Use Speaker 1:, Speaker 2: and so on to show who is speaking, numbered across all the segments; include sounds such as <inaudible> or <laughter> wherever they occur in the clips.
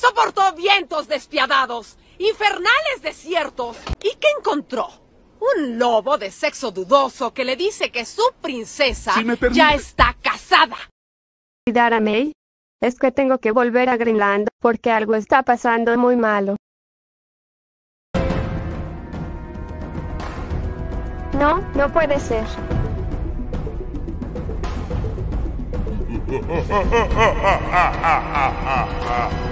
Speaker 1: Soportó vientos despiadados, infernales desiertos. ¿Y qué encontró? Un lobo de sexo dudoso que le dice que su princesa
Speaker 2: Si me permite-
Speaker 1: ya está casada.
Speaker 3: Cuidar a May. Es que tengo que volver a Greenland, porque algo está pasando muy malo. No, no puede ser. <laughs>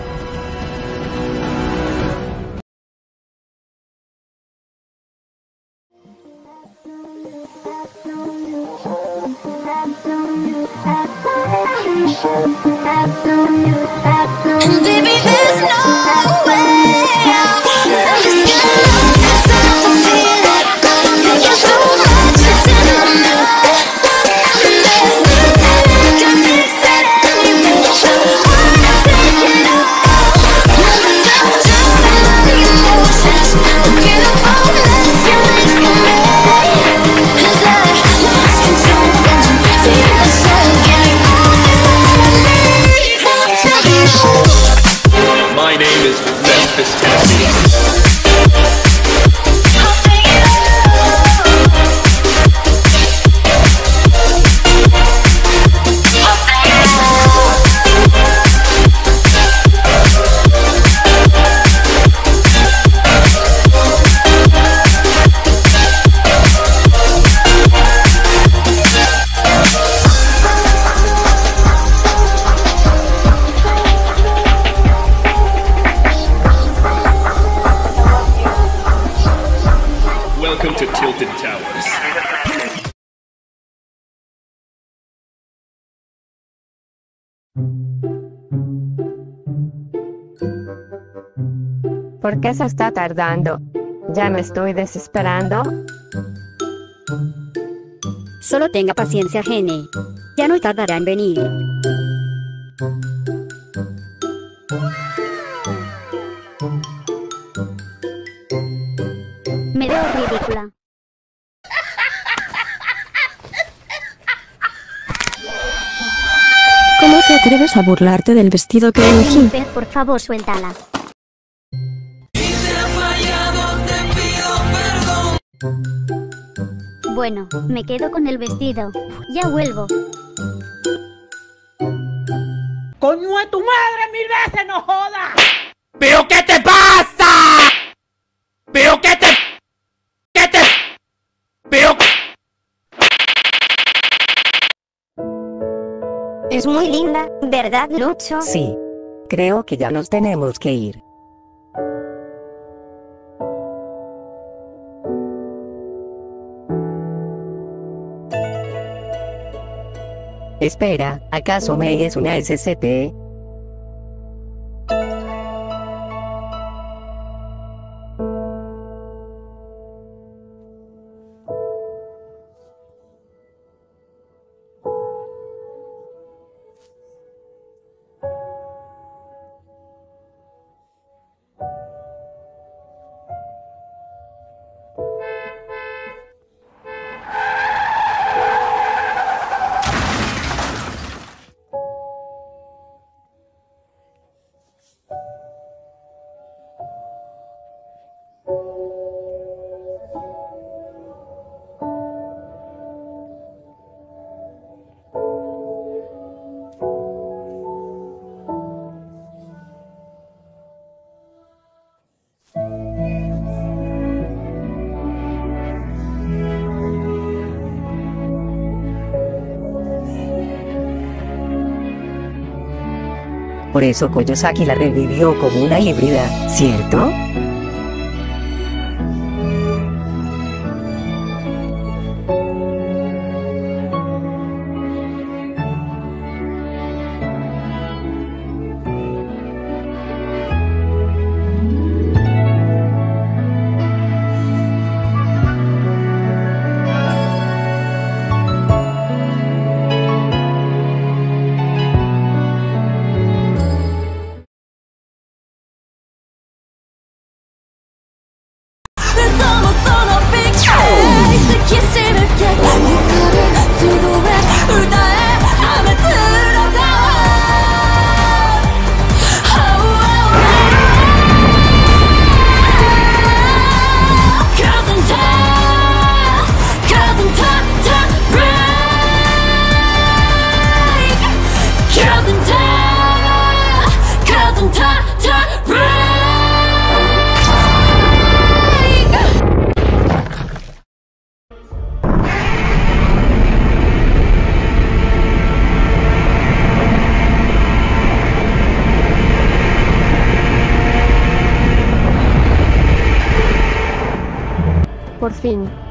Speaker 3: ¿Por qué se está tardando? Ya me estoy desesperando.
Speaker 4: Solo tenga paciencia, Gene. Ya no tardará en venir.
Speaker 5: Me veo ridícula.
Speaker 6: ¿Cómo te atreves a burlarte del vestido que elegí?
Speaker 5: Por favor, suéltala. Bueno, me quedo con el vestido. Ya vuelvo.
Speaker 1: ¡Coño a tu madre mil veces, no jodas!
Speaker 7: ¿Pero qué te pasa? ¿Pero qué te... qué te... ¿Pero
Speaker 5: Es muy linda, ¿verdad, Lucho?
Speaker 8: Sí. Creo que ya nos tenemos que ir. Espera, ¿acaso May es una SCP? Por eso Koyosaki la revivió como una híbrida, ¿cierto?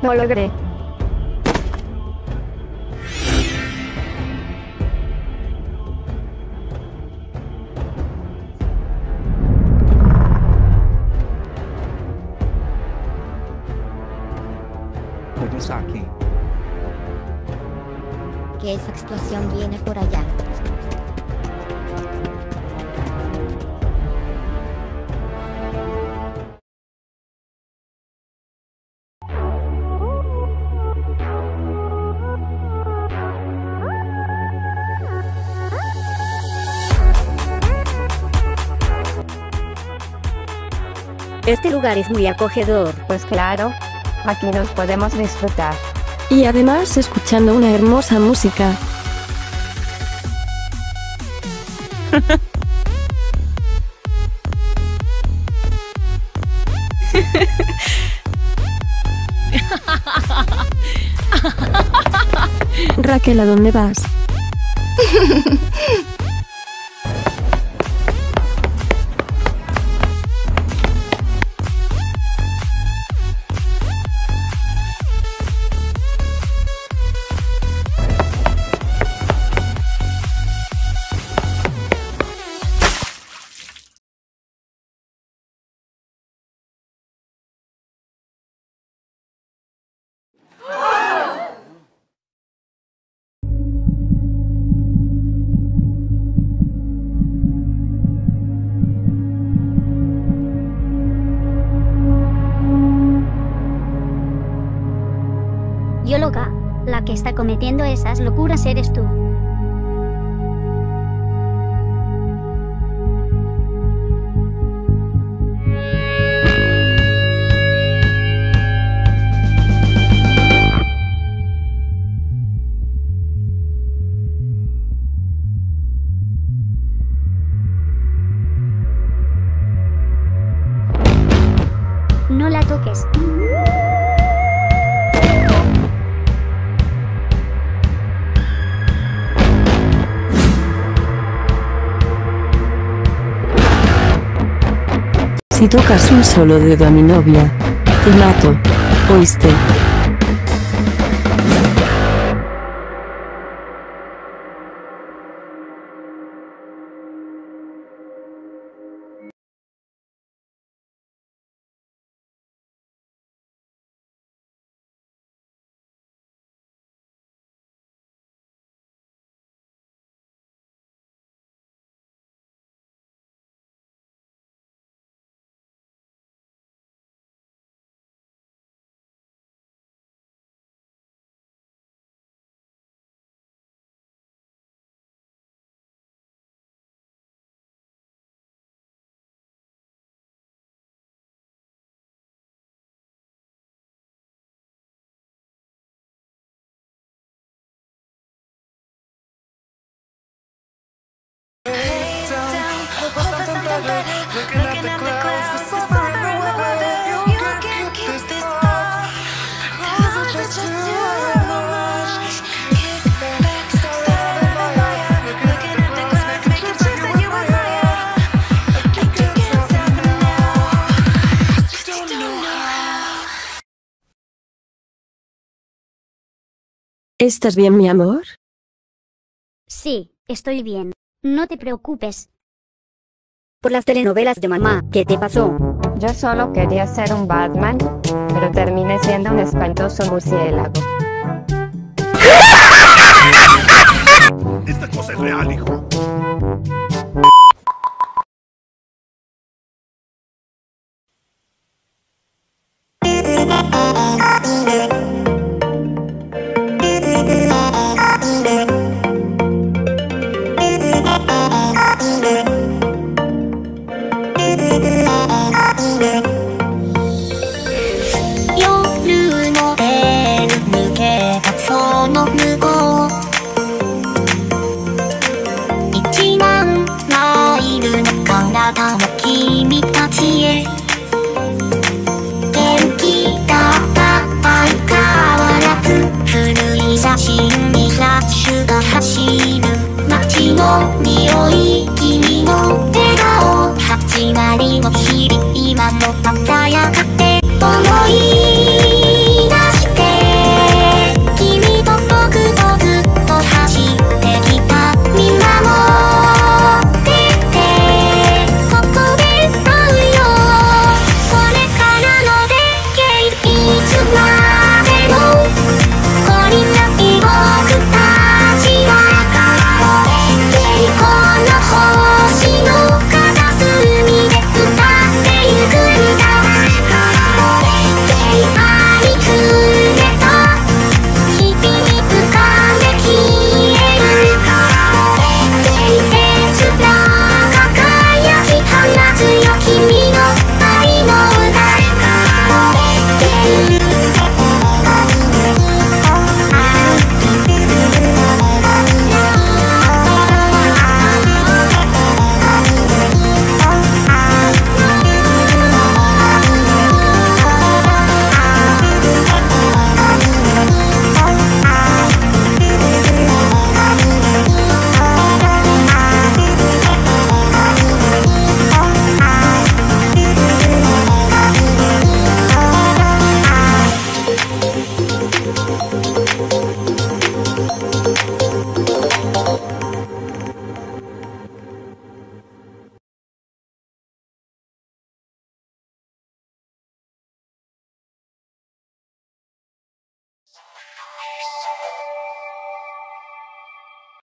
Speaker 9: Lo logré.
Speaker 2: Koyosaki.
Speaker 5: Que esa explosión viene por allá.
Speaker 4: Este lugar es muy acogedor.
Speaker 9: Pues claro, aquí nos podemos disfrutar.
Speaker 3: Y además escuchando una hermosa música. <laughs> Raquel, ¿a dónde vas? <laughs>
Speaker 5: cometiendo esas locuras eres tú.
Speaker 3: Si tocas un solo dedo a mi novia, te mato. ¿Oíste? ¿Estás bien, mi amor?
Speaker 5: Sí, estoy bien. No te preocupes.
Speaker 4: Por las telenovelas de mamá, ¿qué te pasó?
Speaker 9: Yo solo quería ser un Batman, pero terminé siendo un espantoso murciélago.
Speaker 10: Esta cosa es real, hijo.「